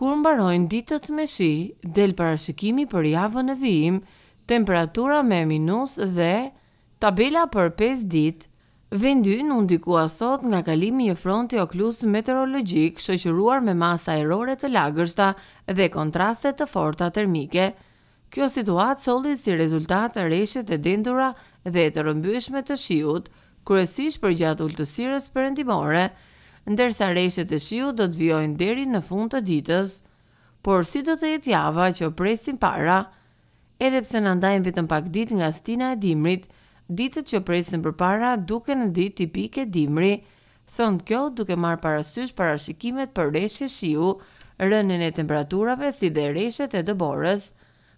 Kur mbarojnë ditët me shi, del parashikimi për javën në vijim, temperatura me minus dhe Tabela për pesë ditë, Vendi ynë u ndikua sot nga kalimi i një fronti oklus meteorologjik shoqëruar me masë ajrore të lagështa dhe kontraste të forta termike. Kjo situatë solli si rezultat reshjet e dendura dhe të rrëmbyeshme të shiut, kryesisht përgjatë ultësirës perëndimore, ndërsa reshjet e shiut do të vijojnë deri në fund të ditës. Por si do të jetë java që presim para? Edhe pse na ndajnë vetëm pak ditë nga stina e dimrit, ditët që presim përpara duken ditë tipike dimri, Thënë kjo duke marrë parasysh parashikimet për reshje shiu, rënien e temperaturave si dhe reshjet e dëborës.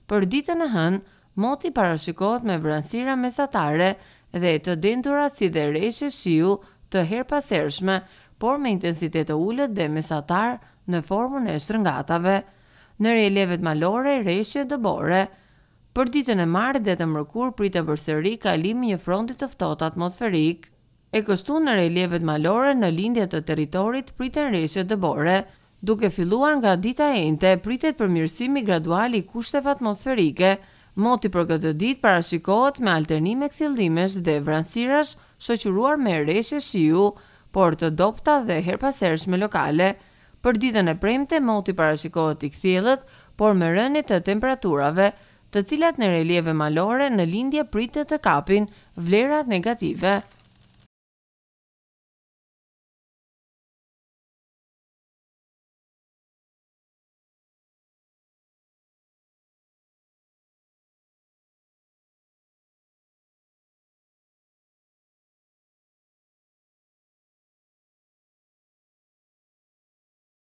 Për ditën e hënë, moti parashikohet me vranësira mesatare dhe të dendura si dhe reshje shiu të herëpashershme, por me intensitet të ulët dhe mesatar në formën e shtrëngatave. Në relievet malore reshje dëbore. Për ditën e martë dhe të mërkurë priten përsëri kalimi i një fronti të ftohtë atmosferik. E kështu në relievet malore në lindje të territorit priten reshje dëbore. Duke filluar nga dita e enjte pritet përmirësimi gradual i kushteve atmosferike. Moti për këtë ditë parashikohet me alternime kthjellimesh dhe vranësirash shoqëruar me reshje shiu, por të dobëta dhe herëpashershme lokale. Për ditën e premte moti parashikohet i kthjellët, por me rënie të temperaturave, të cilat në relieve malore në lindje pritet të kapin vlerat negative.